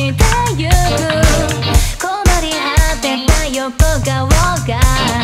してゆく困り果てた横顔が